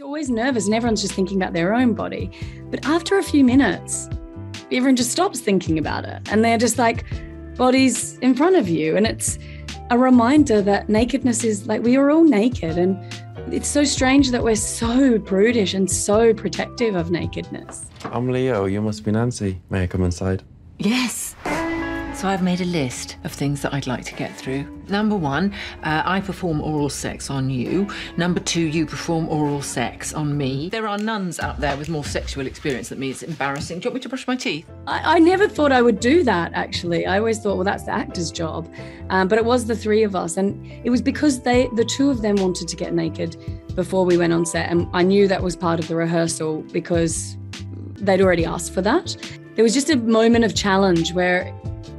It's always nervous and everyone's just thinking about their own body. But after a few minutes, everyone just stops thinking about it and they're just like, bodies in front of you. And it's a reminder that nakedness is like we are all naked. And it's so strange that we're so prudish and so protective of nakedness. I'm Leo. You must be Nancy. May I come inside? Yes. So I've made a list of things that I'd like to get through. Number one, uh, I perform oral sex on you. Number two, you perform oral sex on me. There are nuns out there with more sexual experience than me. It's embarrassing. Do you want me to brush my teeth? I, I never thought I would do that, actually. I always thought, well, that's the actor's job. Um, but it was the three of us. And it was because they, the two of them wanted to get naked before we went on set. And I knew that was part of the rehearsal because they'd already asked for that. There was just a moment of challenge where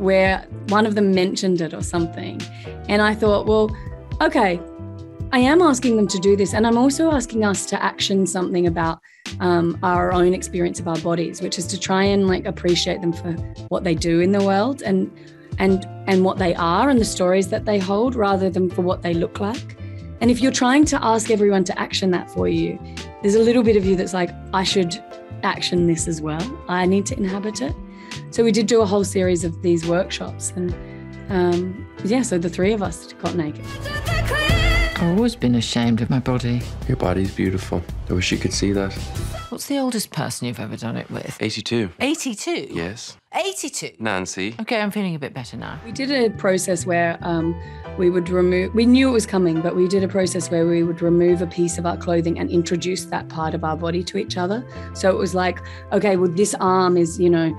where one of them mentioned it or something. And I thought, well, okay, I am asking them to do this. And I'm also asking us to action something about um, our own experience of our bodies, which is to try and like appreciate them for what they do in the world and and and what they are and the stories that they hold rather than for what they look like. And if you're trying to ask everyone to action that for you, there's a little bit of you that's like, I should action this as well. I need to inhabit it. So we did do a whole series of these workshops, and um, yeah, so the three of us got naked. I've always been ashamed of my body. Your body's beautiful. I wish you could see that. What's the oldest person you've ever done it with? 82. 82? Yes. 82? Nancy. Okay, I'm feeling a bit better now. We did a process where um, we would remove, we knew it was coming, but we did a process where we would remove a piece of our clothing and introduce that part of our body to each other. So it was like, okay, well, this arm is, you know,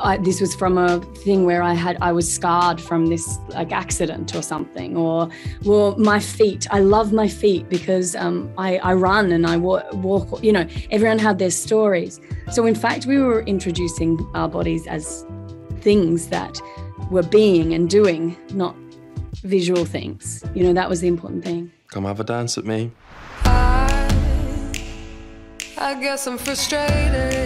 I, this was from a thing where I had I was scarred from this like accident or something or well my feet I love my feet because um, I, I run and I walk, walk you know everyone had their stories so in fact we were introducing our bodies as things that were being and doing not visual things you know that was the important thing Come have a dance with me. I, I guess I'm frustrated.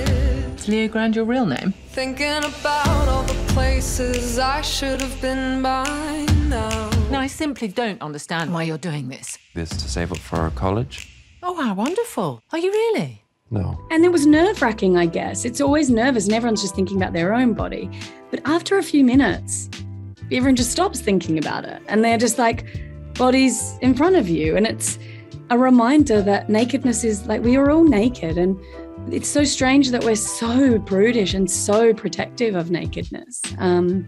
Is Leo Grande your real name? Thinking about all the places I should have been by now. No, I simply don't understand why you're doing this. This to save up for our college? Oh, how wonderful. Are you really? No. And it was nerve wracking, I guess. It's always nervous and everyone's just thinking about their own body. But after a few minutes, everyone just stops thinking about it and they're just like, bodies in front of you. And it's a reminder that nakedness is like we are all naked. And it's so strange that we're so prudish and so protective of nakedness. Um,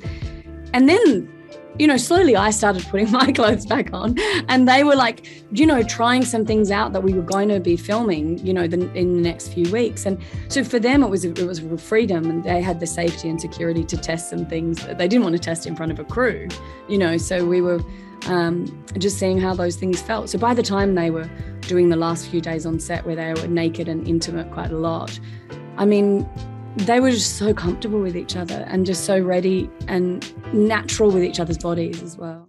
and then you know, slowly I started putting my clothes back on, and they were like, you know, trying some things out that we were going to be filming, you know, the, in the next few weeks. And so for them, it was it was freedom, and they had the safety and security to test some things that they didn't want to test in front of a crew, you know. So we were um, just seeing how those things felt. So by the time they were doing the last few days on set, where they were naked and intimate quite a lot, I mean, they were just so comfortable with each other and just so ready and natural with each other's bodies as well.